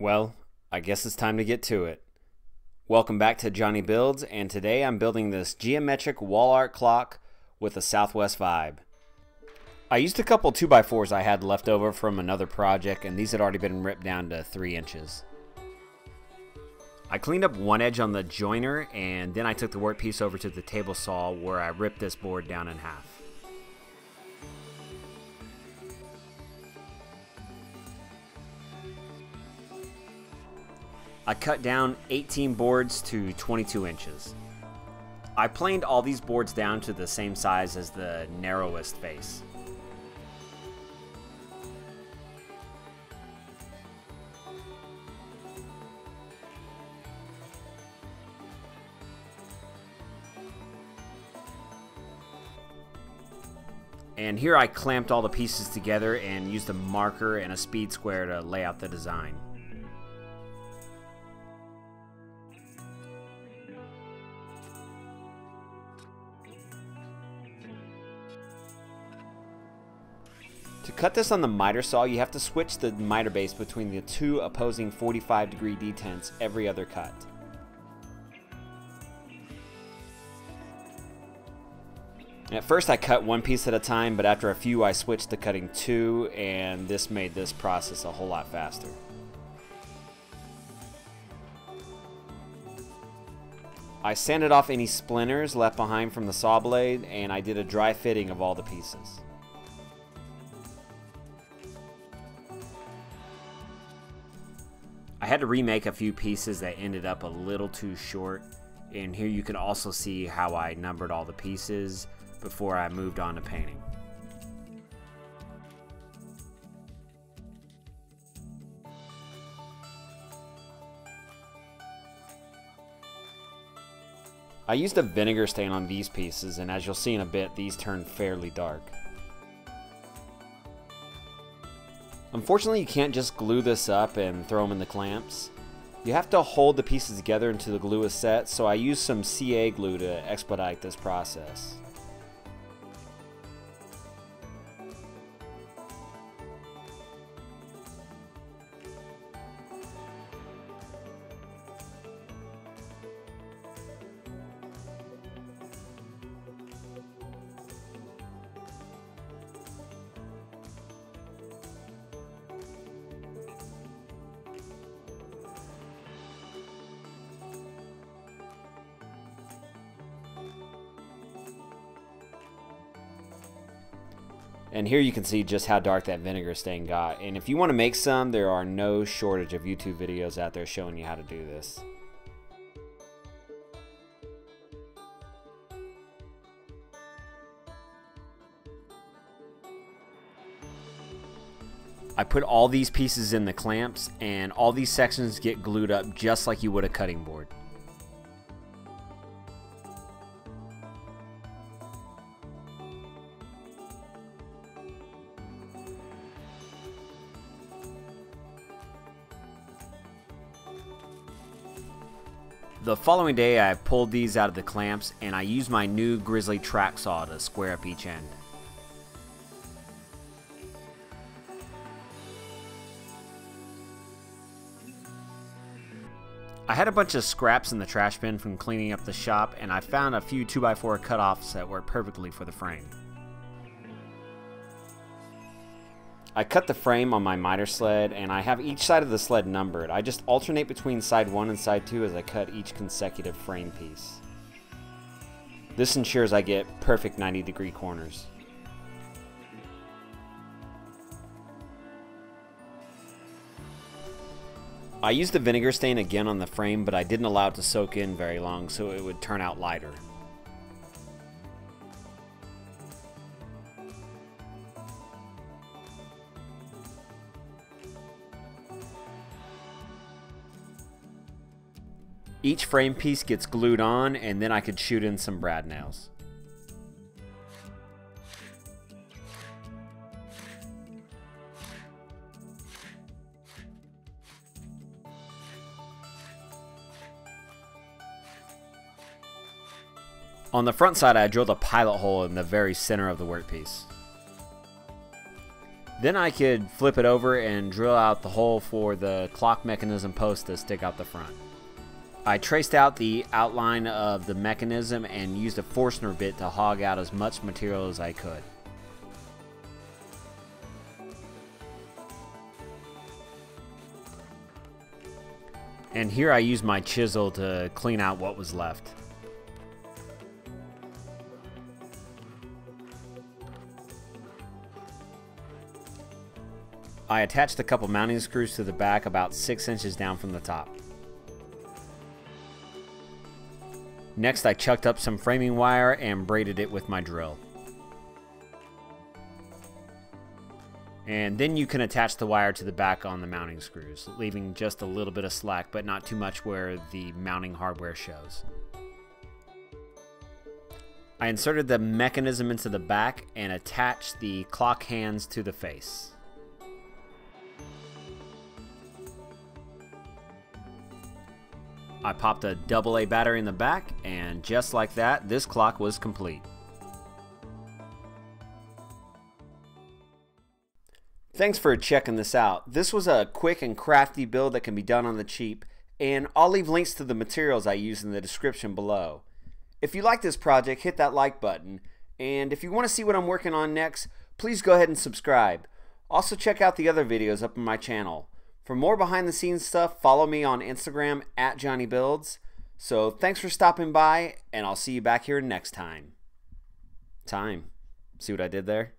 Well, I guess it's time to get to it. Welcome back to Jonny Builds, and today I'm building this geometric wall art clock with a Southwest vibe. I used a couple 2x4s I had left over from another project, and these had already been ripped down to 3 inches. I cleaned up one edge on the jointer, and then I took the workpiece over to the table saw where I ripped this board down in half. I cut down 18 boards to 22 inches. I planed all these boards down to the same size as the narrowest face. And here I clamped all the pieces together and used a marker and a speed square to lay out the design. To cut this on the miter saw, you have to switch the miter base between the two opposing 45 degree detents every other cut. At first I cut one piece at a time, but after a few I switched to cutting two, and this made this process a whole lot faster. I sanded off any splinters left behind from the saw blade, and I did a dry fitting of all the pieces. Had to remake a few pieces that ended up a little too short, and here you can also see how I numbered all the pieces before I moved on to painting. I used a vinegar stain on these pieces and as you'll see in a bit these turn fairly dark. Unfortunately you can't just glue this up and throw them in the clamps. You have to hold the pieces together until the glue is set so I used some CA glue to expedite this process. And here you can see just how dark that vinegar stain got. And if you want to make some, there are no shortage of YouTube videos out there showing you how to do this. I put all these pieces in the clamps and all these sections get glued up just like you would a cutting board. The following day I pulled these out of the clamps and I used my new Grizzly track saw to square up each end. I had a bunch of scraps in the trash bin from cleaning up the shop and I found a few 2x4 cutoffs that worked perfectly for the frame. I cut the frame on my miter sled and I have each side of the sled numbered. I just alternate between side 1 and side 2 as I cut each consecutive frame piece. This ensures I get perfect 90 degree corners. I used the vinegar stain again on the frame but I didn't allow it to soak in very long so it would turn out lighter. Each frame piece gets glued on and then I could shoot in some brad nails. On the front side I drilled a pilot hole in the very center of the workpiece. Then I could flip it over and drill out the hole for the clock mechanism post to stick out the front. I traced out the outline of the mechanism and used a Forstner bit to hog out as much material as I could. And here I used my chisel to clean out what was left. I attached a couple mounting screws to the back about 6 inches down from the top. Next I chucked up some framing wire and braided it with my drill. And then you can attach the wire to the back on the mounting screws, leaving just a little bit of slack but not too much where the mounting hardware shows. I inserted the mechanism into the back and attached the clock hands to the face. I popped a AA battery in the back, and just like that, this clock was complete. Thanks for checking this out. This was a quick and crafty build that can be done on the cheap, and I'll leave links to the materials I use in the description below. If you like this project, hit that like button, and if you want to see what I'm working on next, please go ahead and subscribe. Also check out the other videos up on my channel. For more behind the scenes stuff, follow me on Instagram at Jonny Builds. So thanks for stopping by, and I'll see you back here next time. Time. See what I did there?